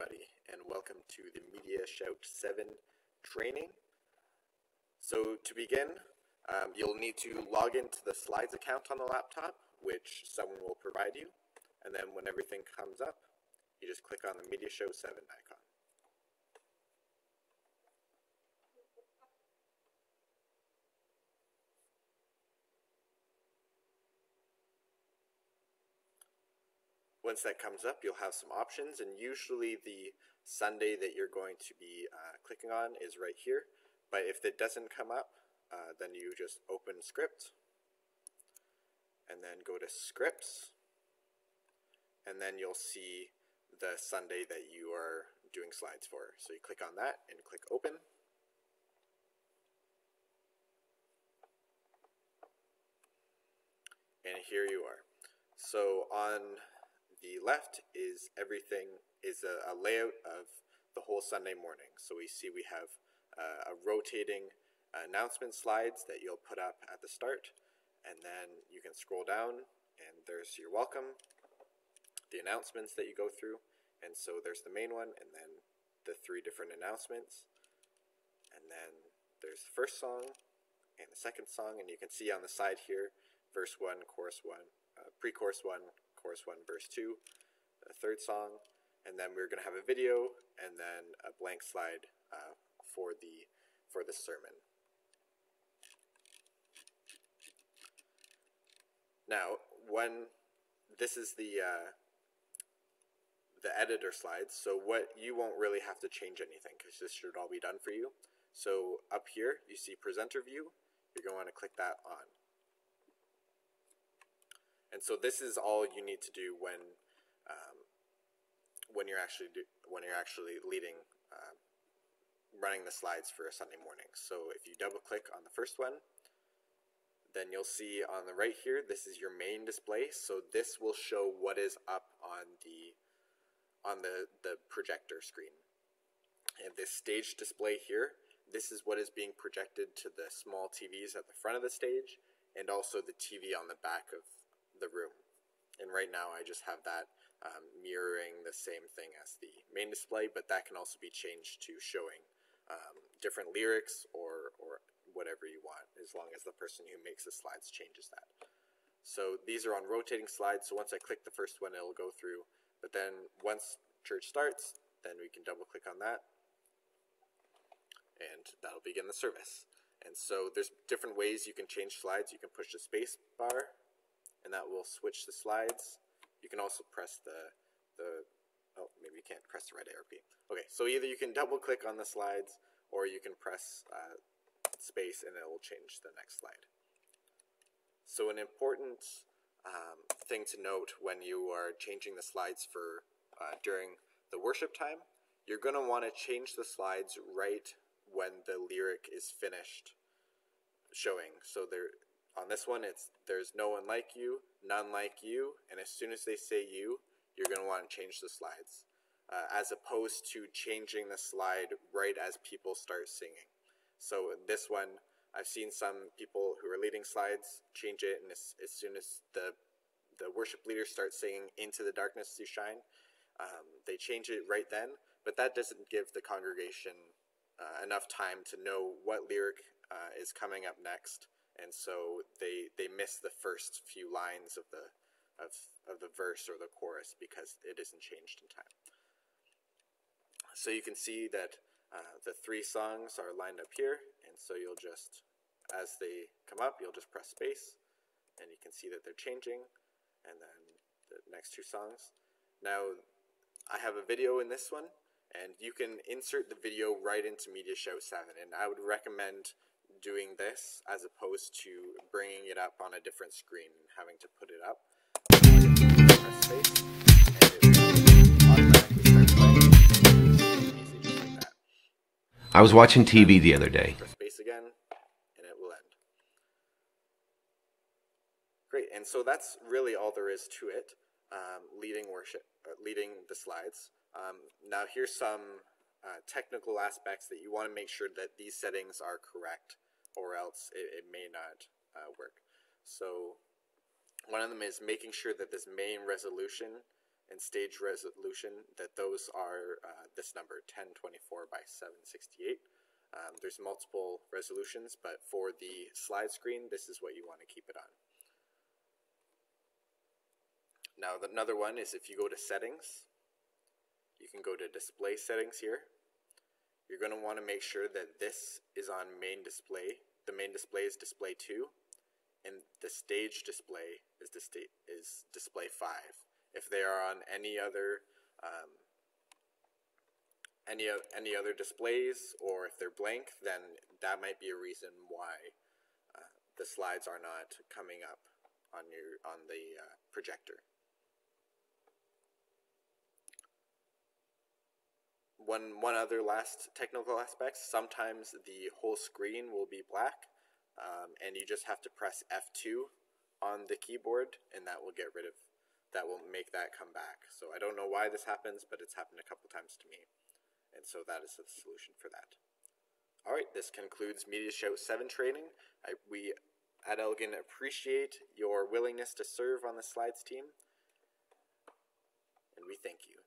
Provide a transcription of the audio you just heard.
everybody, and welcome to the MediaShout 7 training. So to begin, um, you'll need to log into the slides account on the laptop, which someone will provide you, and then when everything comes up, you just click on the MediaShout 7 icon. Once that comes up, you'll have some options, and usually the Sunday that you're going to be uh, clicking on is right here. But if it doesn't come up, uh, then you just open script, and then go to scripts, and then you'll see the Sunday that you are doing slides for. So you click on that and click open. And here you are. So on the left is everything is a, a, layout of the whole Sunday morning. So we see we have uh, a rotating announcement slides that you'll put up at the start, and then you can scroll down, and there's your welcome, the announcements that you go through, and so there's the main one, and then the three different announcements, and then there's the first song and the second song, and you can see on the side here, verse one, chorus one, uh, pre-chorus one, chorus 1, verse 2, the third song, and then we're going to have a video and then a blank slide uh, for the for the sermon. Now, when this is the uh, the editor slides, so what you won't really have to change anything because this should all be done for you. So up here, you see presenter view. You're going to want to click that on. And so this is all you need to do when um, when you're actually do, when you're actually leading uh, running the slides for a Sunday morning. So if you double click on the first one, then you'll see on the right here, this is your main display. So this will show what is up on the on the, the projector screen. And this stage display here, this is what is being projected to the small TVs at the front of the stage and also the TV on the back of the room. And right now I just have that um, mirroring the same thing as the main display, but that can also be changed to showing um, different lyrics or, or whatever you want, as long as the person who makes the slides changes that. So these are on rotating slides, so once I click the first one, it'll go through. But then once church starts, then we can double click on that, and that'll begin the service. And so there's different ways you can change slides. You can push the space bar and that will switch the slides. You can also press the, the oh, maybe you can't press the right ARP. Okay, so either you can double click on the slides or you can press uh, space and it will change the next slide. So an important um, thing to note when you are changing the slides for uh, during the worship time, you're going to want to change the slides right when the lyric is finished showing. So there, on this one, it's there's no one like you, none like you, and as soon as they say you, you're going to want to change the slides, uh, as opposed to changing the slide right as people start singing. So this one, I've seen some people who are leading slides change it, and as, as soon as the the worship leader starts singing "Into the Darkness You Shine," um, they change it right then. But that doesn't give the congregation uh, enough time to know what lyric uh, is coming up next and so they they miss the first few lines of the of of the verse or the chorus because it isn't changed in time. So you can see that uh, the three songs are lined up here, and so you'll just as they come up, you'll just press space, and you can see that they're changing, and then the next two songs. Now, I have a video in this one, and you can insert the video right into MediaShout 7, and I would recommend doing this as opposed to bringing it up on a different screen and having to put it up. I was watching TV the other day. Press space again, and it will end. Great, and so that's really all there is to it. Um, leading worship, uh, leading the slides. Um, now here's some uh, technical aspects that you want to make sure that these settings are correct or else it, it may not uh, work. So one of them is making sure that this main resolution and stage resolution, that those are uh, this number, 1024 by 768. Um, there's multiple resolutions, but for the slide screen, this is what you want to keep it on. Now, the- another one is if you go to settings, you can go to display settings here. You're going to want to make sure that this is on main display. The main display is display 2, and the stage display is, dis- is display 5. If they are on any other um, any any other displays or if they're blank, then that might be a reason why uh, the slides are not coming up on your on the uh, projector. One one other last technical aspect. Sometimes the whole screen will be black, um, and you just have to press F two on the keyboard, and that will get rid of that will make that come back. So I don't know why this happens, but it's happened a couple times to me. And so that is the solution for that. All right, this concludes MediaShout 7 training. I, we at Elgin appreciate your willingness to serve on the slides team, and we thank you.